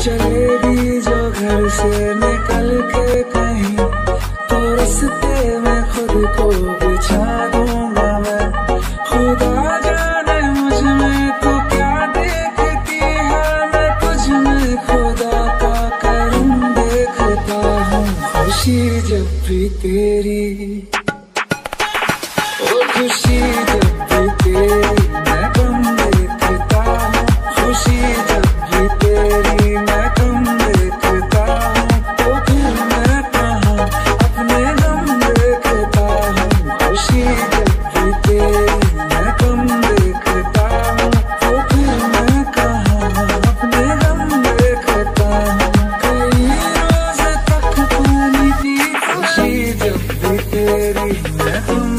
चलेगी जो घर से निकल के कहीं। तो रस्ते में खुद को बिछा दूँगा मैं। खुदा जाने मुझमें तो क्या देखती है? मैं तुझ में खुदा का करम देखता हूँ। खुशी जब भी तेरी। ओ खुशी तेरी